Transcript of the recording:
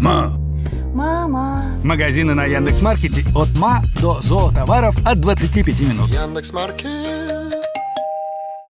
Ма. Мама. Магазины на Яндекс.Маркете от ма до зоотоваров от 25 минут. Яндекс.Маркет.